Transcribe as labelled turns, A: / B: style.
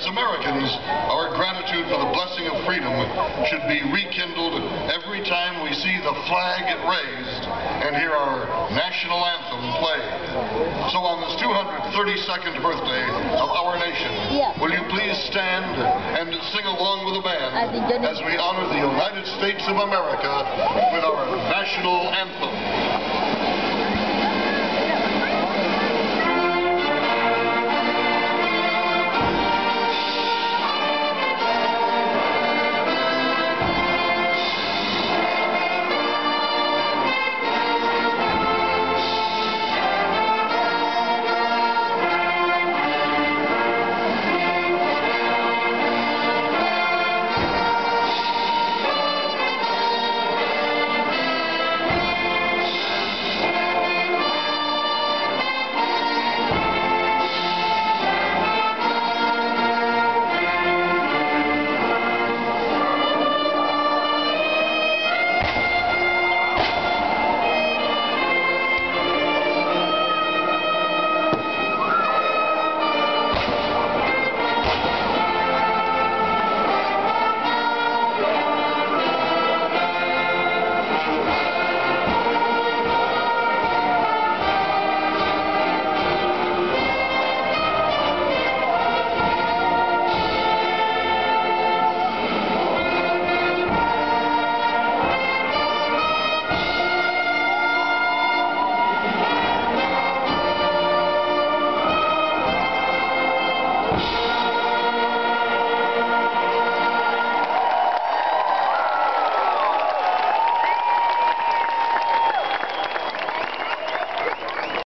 A: As Americans, our gratitude for the blessing of freedom should be rekindled every time we see the flag raised and hear our national anthem played. So on this 232nd birthday of our nation, will you please stand and sing along with the band as we honor the United States of America with our national anthem?